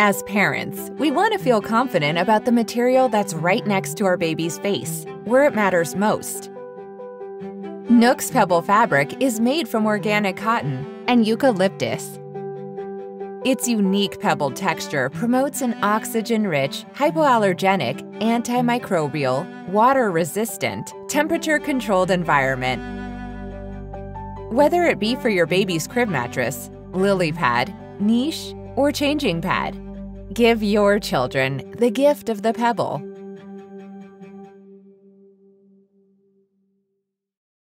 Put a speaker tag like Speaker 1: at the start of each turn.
Speaker 1: As parents, we want to feel confident about the material that's right next to our baby's face, where it matters most. Nooks Pebble fabric is made from organic cotton and eucalyptus. Its unique pebbled texture promotes an oxygen-rich, hypoallergenic, antimicrobial, water-resistant, temperature-controlled environment. Whether it be for your baby's crib mattress, lily pad, niche, or changing pad, give your children the gift of the pebble